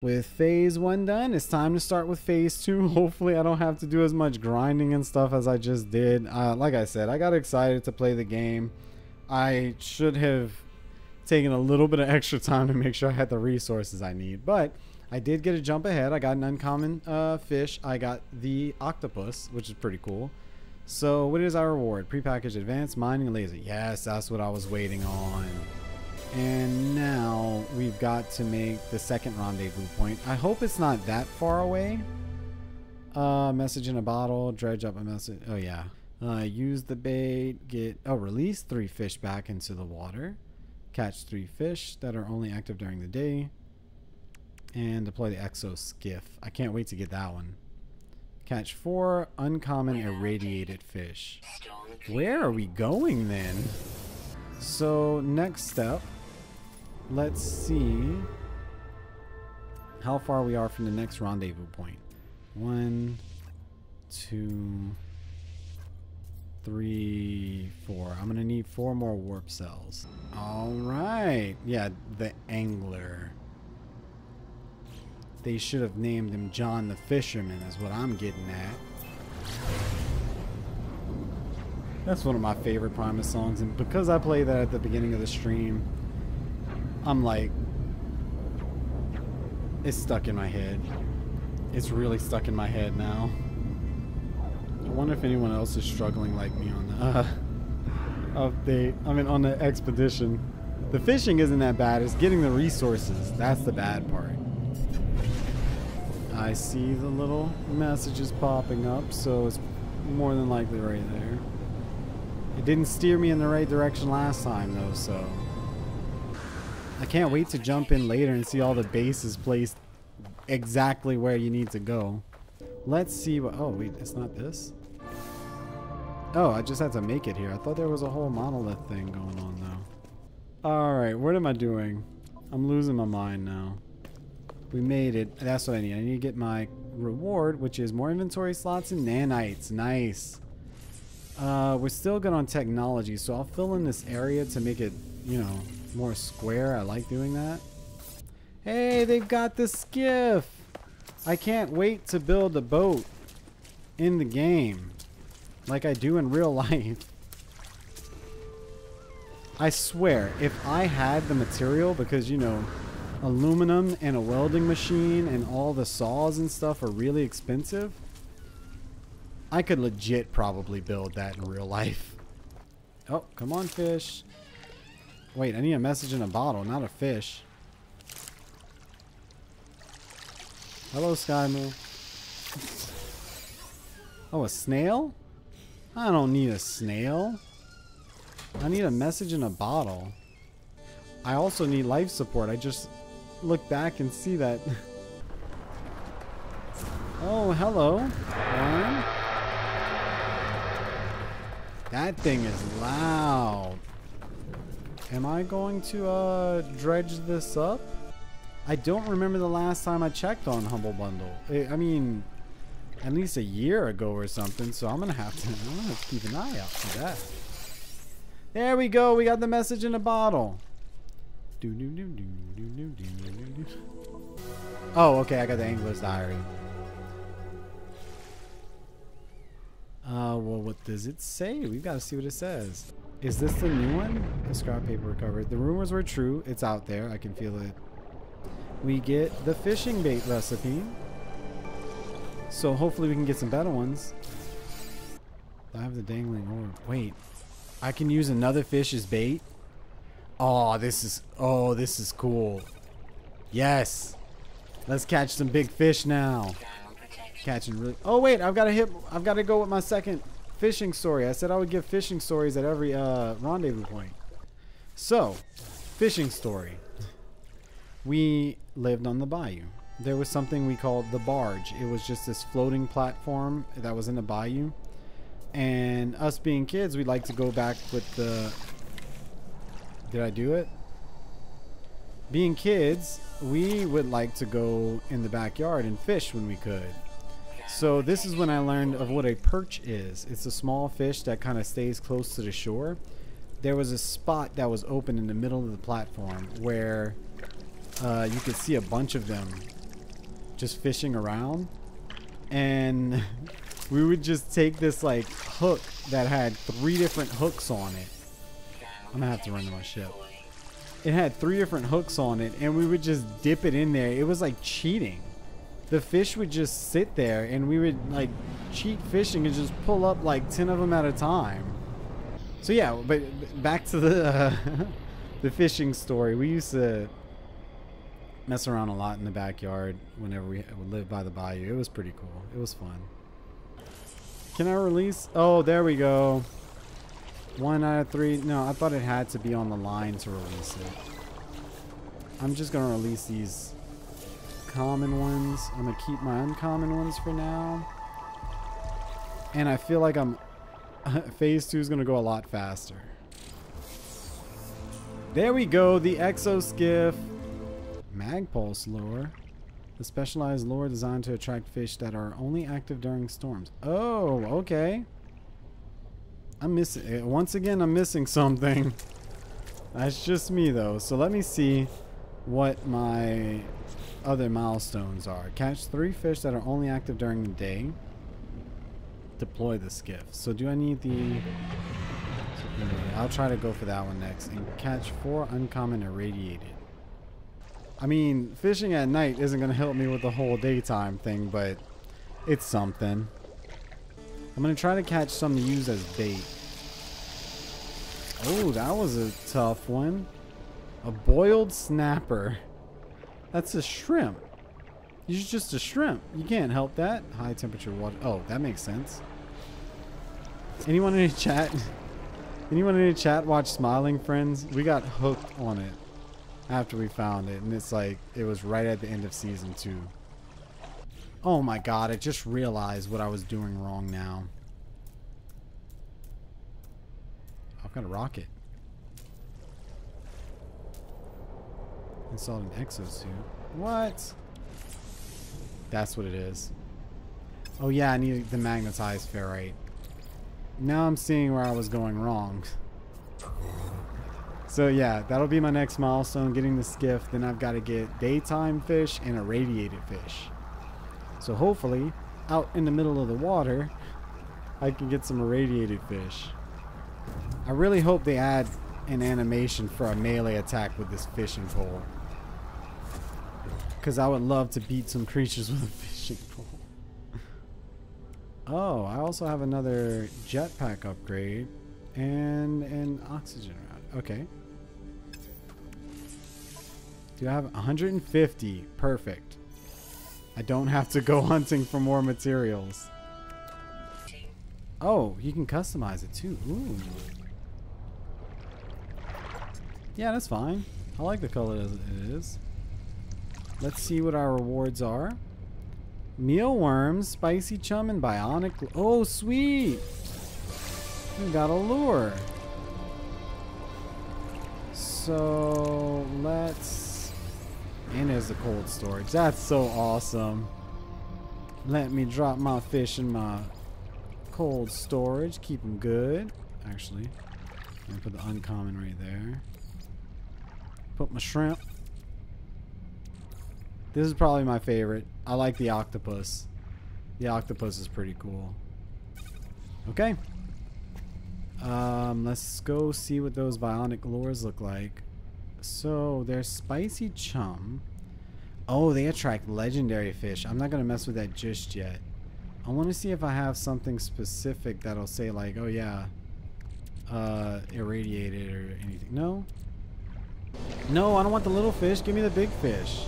With phase one done, it's time to start with phase two. Hopefully I don't have to do as much grinding and stuff as I just did. Uh, like I said, I got excited to play the game. I should have taken a little bit of extra time to make sure I had the resources I need. But I did get a jump ahead. I got an uncommon uh, fish. I got the octopus, which is pretty cool. So what is our reward? Prepackaged advanced mining laser. Yes, that's what I was waiting on. And got to make the second rendezvous point. I hope it's not that far away. Uh, message in a bottle. Dredge up a message. Oh, yeah. Uh, use the bait. Get... Oh, release three fish back into the water. Catch three fish that are only active during the day. And deploy the exo skiff. I can't wait to get that one. Catch four uncommon irradiated fish. Where are we going then? So next step let's see how far we are from the next rendezvous point. One, two, three, four. I'm gonna need four more warp cells. All right. Yeah, the angler. They should have named him John the Fisherman is what I'm getting at. That's one of my favorite Primus songs, and because I play that at the beginning of the stream, I'm like, it's stuck in my head. It's really stuck in my head now. I wonder if anyone else is struggling like me on the uh, update. I mean, on the expedition. The fishing isn't that bad. It's getting the resources. That's the bad part. I see the little messages popping up, so it's more than likely right there. It didn't steer me in the right direction last time, though, so... I can't wait to jump in later and see all the bases placed exactly where you need to go. Let's see what... Oh, wait, it's not this? Oh, I just had to make it here. I thought there was a whole monolith thing going on, though. Alright, what am I doing? I'm losing my mind now. We made it. That's what I need. I need to get my reward, which is more inventory slots and nanites. Nice. Uh, we're still good on technology, so I'll fill in this area to make it, you know, more square. I like doing that. Hey, they've got the skiff. I can't wait to build a boat in the game like I do in real life. I swear, if I had the material, because, you know, aluminum and a welding machine and all the saws and stuff are really expensive, I could legit probably build that in real life. Oh, come on, fish. Wait, I need a message in a bottle, not a fish. Hello, Skymoo. Oh, a snail? I don't need a snail. I need a message in a bottle. I also need life support. I just look back and see that. oh, hello. That thing is loud. Am I going to uh, dredge this up? I don't remember the last time I checked on Humble Bundle. I mean, at least a year ago or something. So I'm gonna have to, I'm gonna have to keep an eye out for that. There we go. We got the message in a bottle. Oh, okay. I got the Angler's Diary. Uh, well, what does it say? We've got to see what it says. Is this the new one? The scrap paper recovered. The rumors were true. It's out there. I can feel it. We get the fishing bait recipe. So hopefully we can get some better ones. I have the dangling orb. Wait. I can use another fish as bait? Oh, this is... Oh, this is cool. Yes. Let's catch some big fish now. Catching really... Oh, wait. I've got to hit... I've got to go with my second fishing story. I said I would give fishing stories at every uh, rendezvous point. So, fishing story. We lived on the bayou. There was something we called the barge. It was just this floating platform that was in the bayou. And us being kids, we like to go back with the... Did I do it? Being kids, we would like to go in the backyard and fish when we could. So this is when I learned of what a perch is. It's a small fish that kind of stays close to the shore. There was a spot that was open in the middle of the platform where uh, you could see a bunch of them just fishing around. And we would just take this like hook that had three different hooks on it. I'm gonna have to run to my ship. It had three different hooks on it and we would just dip it in there. It was like cheating. The fish would just sit there and we would like cheat fishing and just pull up like 10 of them at a time. So yeah, but back to the uh, the fishing story. We used to mess around a lot in the backyard whenever we lived by the bayou. It was pretty cool. It was fun. Can I release? Oh, there we go. One out of three. No, I thought it had to be on the line to release it. I'm just going to release these common ones. I'm going to keep my uncommon ones for now. And I feel like I'm... phase 2 is going to go a lot faster. There we go. The Exoskiff. Magpulse lure. The specialized lure designed to attract fish that are only active during storms. Oh, okay. I'm missing... Eh, once again, I'm missing something. That's just me, though. So let me see what my other milestones are. Catch three fish that are only active during the day. Deploy the skiff. So do I need the... I'll try to go for that one next. And catch four uncommon irradiated. I mean, fishing at night isn't going to help me with the whole daytime thing, but it's something. I'm going to try to catch some to use as bait. Oh, that was a tough one. A boiled snapper. That's a shrimp. He's just a shrimp. You can't help that. High temperature water. Oh, that makes sense. Anyone in the chat? Anyone in the chat watch Smiling Friends? We got hooked on it after we found it. And it's like, it was right at the end of season two. Oh my god, I just realized what I was doing wrong now. I've got a rocket. Installed an exosuit. What? That's what it is. Oh yeah, I need the magnetized ferrite. Now I'm seeing where I was going wrong. So yeah, that'll be my next milestone, getting the skiff. Then I've got to get daytime fish and irradiated fish. So hopefully, out in the middle of the water, I can get some irradiated fish. I really hope they add an animation for a melee attack with this fishing pole. Because I would love to beat some creatures with a fishing pole. Oh, I also have another jetpack upgrade and an oxygen rod. Okay. Do I have 150? Perfect. I don't have to go hunting for more materials. Oh, you can customize it too. Ooh. Yeah, that's fine. I like the color as it is. Let's see what our rewards are. Mealworms, spicy chum, and bionic. Oh, sweet! We got a lure. So let's. And there's the cold storage. That's so awesome. Let me drop my fish in my cold storage. Keep them good. Actually, I'm gonna put the uncommon right there. Put my shrimp. This is probably my favorite. I like the octopus. The octopus is pretty cool. Okay. Um, let's go see what those bionic lures look like. So, there's spicy chum. Oh, they attract legendary fish. I'm not going to mess with that just yet. I want to see if I have something specific that'll say like, oh yeah, uh, irradiated or anything. No? No, I don't want the little fish. Give me the big fish.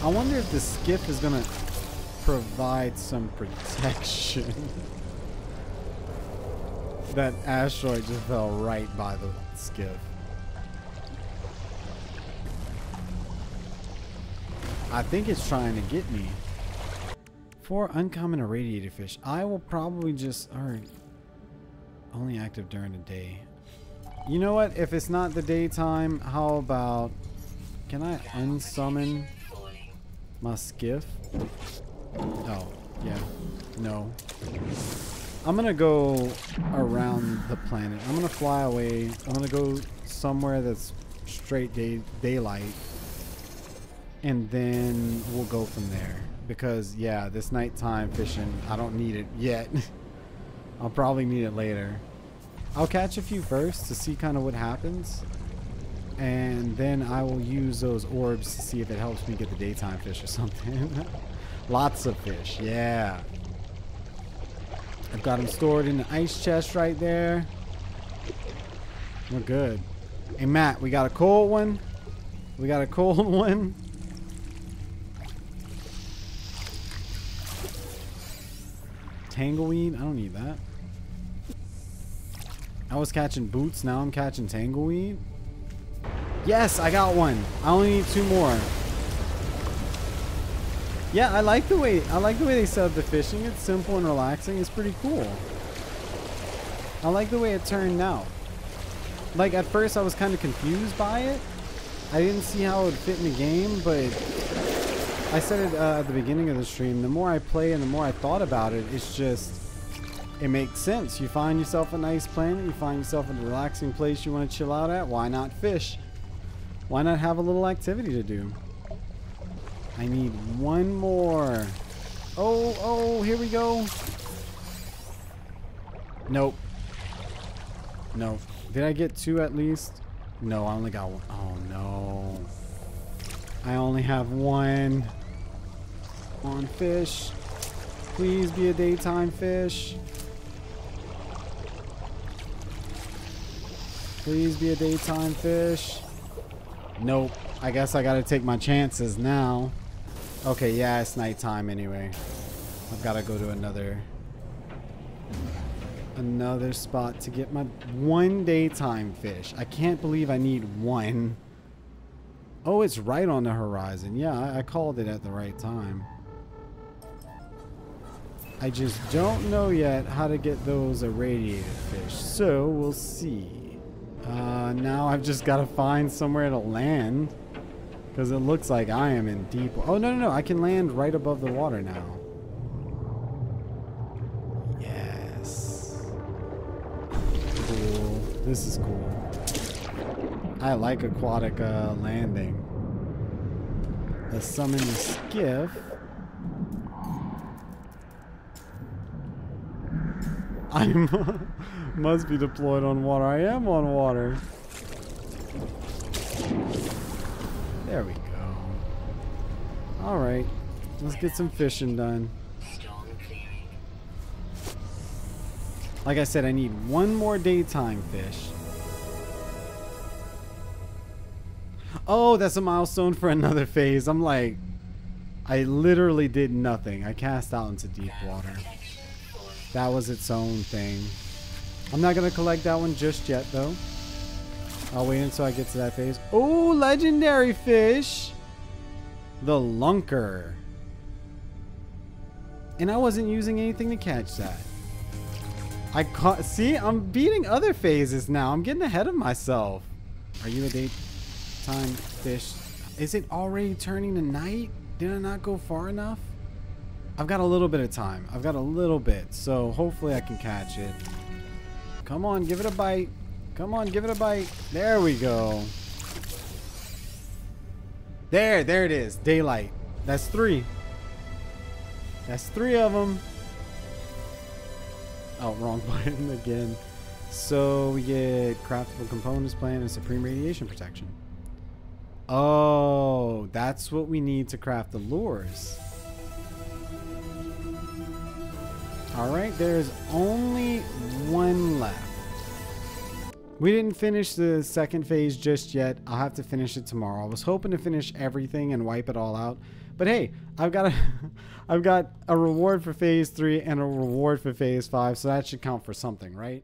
I wonder if the skiff is to provide some protection. that asteroid just fell right by the skiff. I think it's trying to get me. For uncommon irradiated fish, I will probably just... Alright. Only active during the day. You know what? If it's not the daytime, how about... Can I unsummon my skiff? Oh, yeah. No. I'm gonna go around the planet. I'm gonna fly away. I'm gonna go somewhere that's straight day daylight. and then we'll go from there. Because yeah, this nighttime fishing, I don't need it yet. I'll probably need it later. I'll catch a few first to see kind of what happens. And then I will use those orbs to see if it helps me get the daytime fish or something. Lots of fish, yeah. I've got them stored in the ice chest right there. We're good. Hey Matt, we got a cold one. We got a cold one. Tangleweed? I don't need that. I was catching boots, now I'm catching tangleweed. Yes, I got one. I only need two more. Yeah, I like the way I like the way they set up the fishing. It's simple and relaxing. It's pretty cool. I like the way it turned out. Like at first I was kind of confused by it. I didn't see how it would fit in the game, but I said it uh, at the beginning of the stream. The more I play and the more I thought about it, it's just it makes sense. You find yourself a nice planet, you find yourself a relaxing place you want to chill out at. Why not fish? Why not have a little activity to do? I need one more. Oh, oh, here we go. Nope. No. Did I get two at least? No, I only got one. Oh, no. I only have one. On fish. Please be a daytime fish. Please be a daytime fish. Nope. I guess I gotta take my chances now. Okay, yeah, it's nighttime anyway. I've gotta go to another another spot to get my one daytime fish. I can't believe I need one. Oh, it's right on the horizon. Yeah, I, I called it at the right time. I just don't know yet how to get those irradiated fish. So, we'll see. Uh, now I've just got to find somewhere to land. Because it looks like I am in deep... Oh, no, no, no. I can land right above the water now. Yes. Cool. This is cool. I like aquatic uh, landing. Let's summon the skiff. I must be deployed on water. I am on water. There we go. Alright. Let's get some fishing done. Like I said, I need one more daytime fish. Oh, that's a milestone for another phase. I'm like, I literally did nothing. I cast out into deep water. That was its own thing. I'm not going to collect that one just yet, though. I'll wait until I get to that phase. Oh, legendary fish! The Lunker. And I wasn't using anything to catch that. I caught. See, I'm beating other phases now. I'm getting ahead of myself. Are you a daytime fish? Is it already turning to night? Did I not go far enough? I've got a little bit of time. I've got a little bit, so hopefully I can catch it. Come on, give it a bite. Come on, give it a bite. There we go. There, there it is. Daylight. That's three. That's three of them. Oh, wrong button again. So we get craftable components plan and supreme radiation protection. Oh, that's what we need to craft the lures. Alright, there's only one left. We didn't finish the second phase just yet. I'll have to finish it tomorrow. I was hoping to finish everything and wipe it all out. But hey, I've got a I've got a reward for phase 3 and a reward for phase 5, so that should count for something, right?